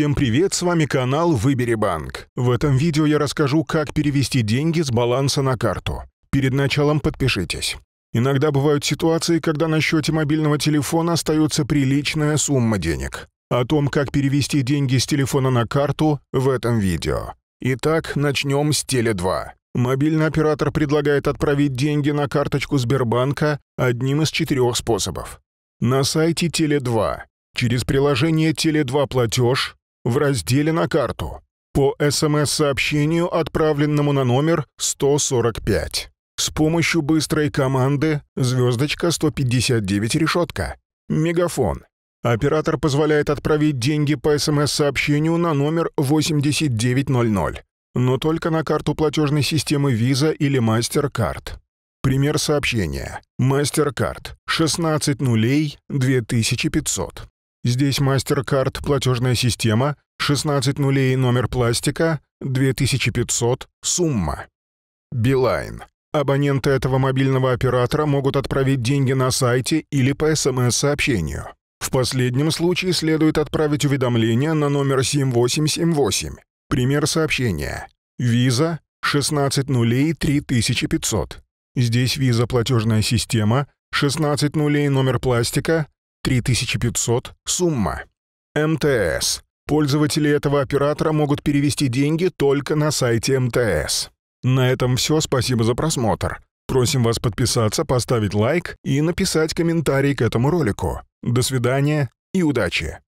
Всем привет, с вами канал Выбери банк. В этом видео я расскажу, как перевести деньги с баланса на карту. Перед началом подпишитесь. Иногда бывают ситуации, когда на счете мобильного телефона остается приличная сумма денег. О том, как перевести деньги с телефона на карту, в этом видео. Итак, начнем с Теле2. Мобильный оператор предлагает отправить деньги на карточку Сбербанка одним из четырех способов. На сайте Теле2 через приложение Теле2 платеж в разделе «На карту» по СМС-сообщению, отправленному на номер 145. С помощью быстрой команды «Звездочка 159 решетка» Мегафон. Оператор позволяет отправить деньги по СМС-сообщению на номер 8900, но только на карту платежной системы Visa или MasterCard. Пример сообщения. MasterCard. 16 нулей 2500. Здесь MasterCard платежная система, 16 нулей номер пластика, 2500 сумма. Билайн. Абоненты этого мобильного оператора могут отправить деньги на сайте или по СМС-сообщению. В последнем случае следует отправить уведомление на номер 7878. Пример сообщения. Виза 16 нулей 3500. Здесь виза платежная система, 16 нулей номер пластика, 3500 сумма. МТС. Пользователи этого оператора могут перевести деньги только на сайте МТС. На этом все, спасибо за просмотр. Просим вас подписаться, поставить лайк и написать комментарий к этому ролику. До свидания и удачи!